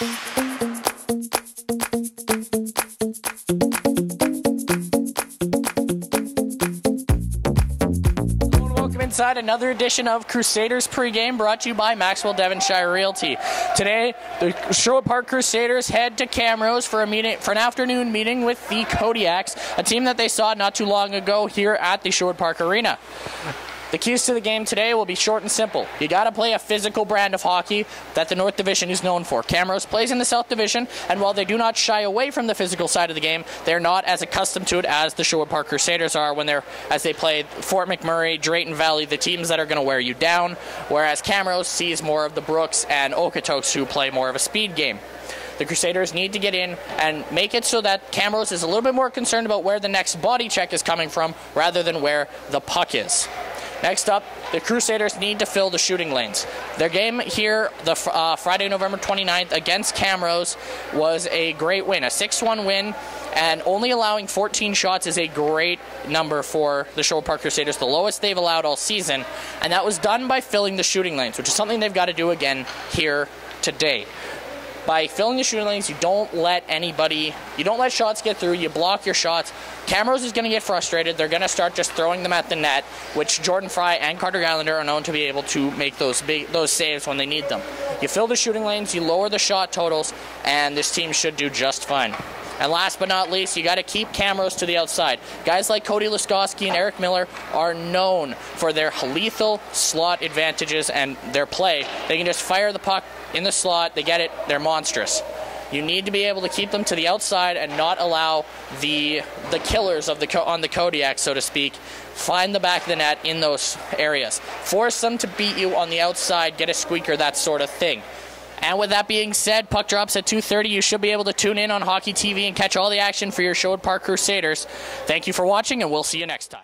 Welcome inside another edition of Crusaders pregame brought to you by Maxwell Devonshire Realty. Today, the Sherwood Park Crusaders head to Camrose for a meeting for an afternoon meeting with the Kodiaks, a team that they saw not too long ago here at the Sherwood Park Arena. The keys to the game today will be short and simple. You got to play a physical brand of hockey that the North Division is known for. Camrose plays in the South Division, and while they do not shy away from the physical side of the game, they're not as accustomed to it as the Sherwood Park Crusaders are when they're as they play Fort McMurray, Drayton Valley, the teams that are going to wear you down. Whereas Camrose sees more of the Brooks and Okotoks who play more of a speed game. The Crusaders need to get in and make it so that Camrose is a little bit more concerned about where the next body check is coming from rather than where the puck is. Next up, the Crusaders need to fill the shooting lanes. Their game here, the uh, Friday, November 29th against Camrose, was a great win, a 6-1 win, and only allowing 14 shots is a great number for the Sherwood Park Crusaders, the lowest they've allowed all season, and that was done by filling the shooting lanes, which is something they've got to do again here today by filling the shooting lanes, you don't let anybody, you don't let shots get through, you block your shots. Camrose is going to get frustrated. They're going to start just throwing them at the net, which Jordan Fry and Carter Gallagher are known to be able to make those big, those saves when they need them. You fill the shooting lanes, you lower the shot totals, and this team should do just fine. And last but not least, you got to keep Camrose to the outside. Guys like Cody Laskowski and Eric Miller are known for their lethal slot advantages and their play. They can just fire the puck in the slot, they get it, they're monstrous. You need to be able to keep them to the outside and not allow the the killers of the on the Kodiak, so to speak, find the back of the net in those areas. Force them to beat you on the outside, get a squeaker, that sort of thing. And with that being said, puck drops at 2:30. You should be able to tune in on Hockey TV and catch all the action for your Sherwood Park Crusaders. Thank you for watching, and we'll see you next time.